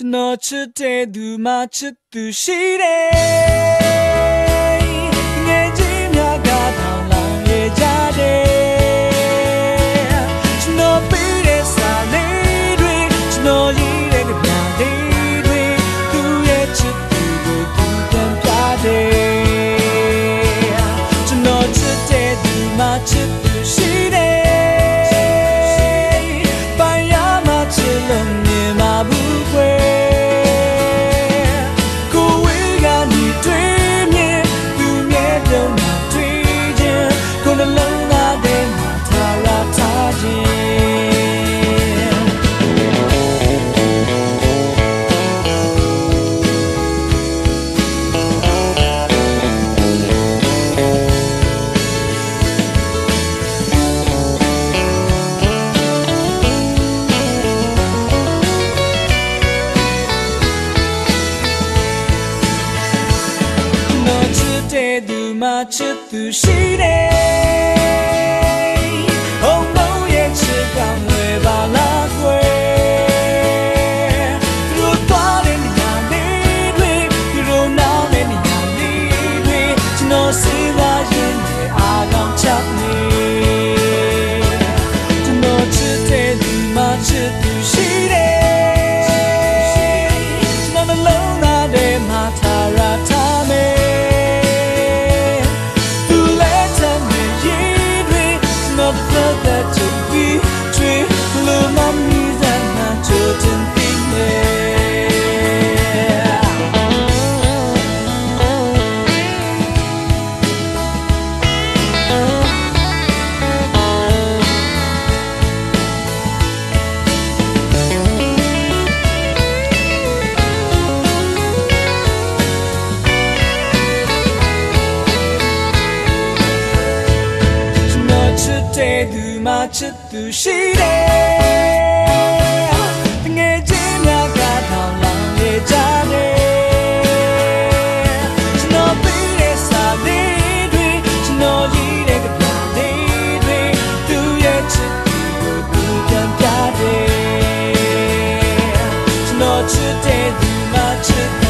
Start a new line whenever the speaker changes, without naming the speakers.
ကျွန်တော်ချစ်တဲ့သူမှချစ်သူရှိတယ် တဲ့သူမှချစ်သူရှိတယ် observe သူမှချစ်သူရှိတယ်တငယ်ချင်းများကထောင်လောင်နေကြတယ်ကျွန်တော်ပေးတဲ့စာလေးတွေကျွန်တော်ရေးတဲ့ကပြားလေးတွေသူရဲ့ချစ်သူကိုသူပြန်ပြတယ်ကျွန်တော်ချစ်တဲ့သူမှချစ်